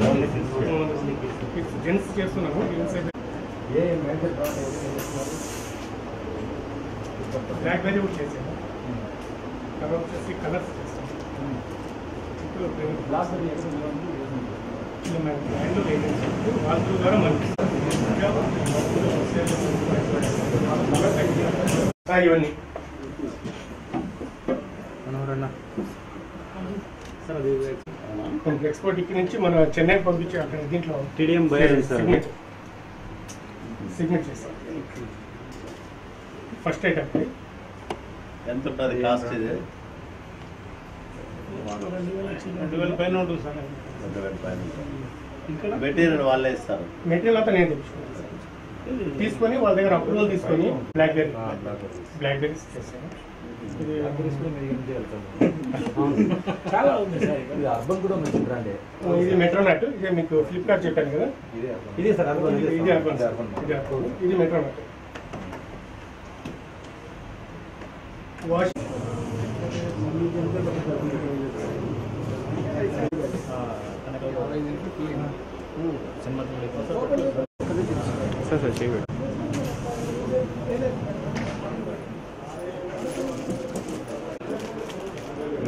Gracias. Gents చేస్తున్నాము gents అయితే a major brand ఏది చేస్తున్నారు బ్లాక్ బెర్రీ కూడా చేసాము తర్వాత వచ్చేసి కలర్స్ చేస్తాము ఇప్పుడు గ్లాస్ అది ఎక్కడ ఉంది? ఇలా మన బ్రాండ్లో ఏజెన్సీ ఉంది. వాళ్ళ ద్వారా మనకి ఆ, ఇవన్నీ మనకి ఎక్స్పోర్ట్ ఇక్కడ నుంచి మన చెన్నై పంపించి అక్కడ దీంట్లో సార్. సిగ్నేచర్ సిగ్నేచర్ చేస్తాం ఫస్ట్ ఐటమ్ ఎంత ఉంటుంది కాస్ట్ ఇది రెండు వేల పైన ఉంటుంది సార్ రెండు వేల పైన ఉంటుంది. ఇక్కడ మెటీరియల్ వాళ్ళే ఇస్తారు. మెటీరియల్ అంతా నేను తెచ్చుకున్నాను సార్. తీసుకొని వాళ్ళ దగ్గర అప్రూవల్ తీసుకొని బ్లాక్ బెర్రీ బ్లాక్ బెర్రీస్ చేశాను చాలా ఉంది సార్ ఇది అర్బన్ కూడా మంచి బ్రాండే. ఇది మెట్రోనాట్ ఇది మీకు ఫ్లిప్కార్ట్ చెప్పాను కదా? ఇదే ఇదే సార్ అర్బన్ ఇది ఇది అర్బన్. ఇది అర్బన్ ఇది మెట్రోనాట్ వాష్. సార్ సార్ చేయబెట్టు.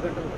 ಗಂಟೆ